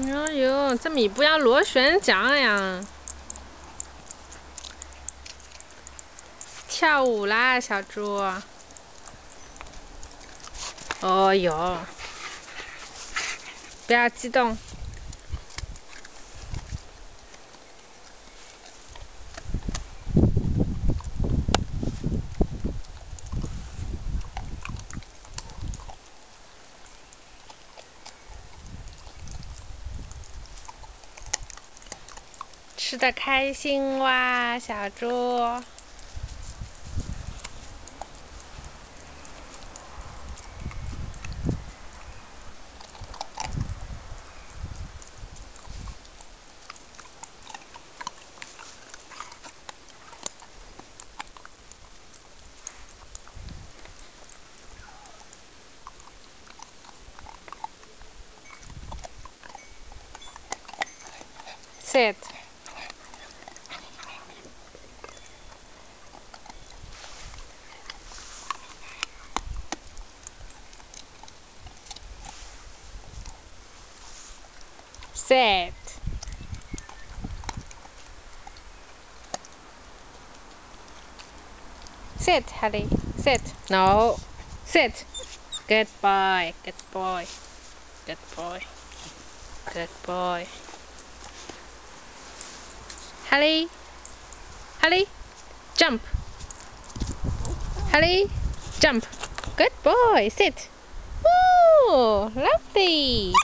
哎呦，这米不要螺旋桨呀！跳舞啦，小猪！哦哟，不要激动。吃的开心哇，小猪。Sit. Sit. Sit, Harry. Sit. No. Sit. Good boy. Good boy. Good boy. Good boy. Harry. Harry. Jump. Harry. Jump. Good boy. Sit. Ooh, lovely.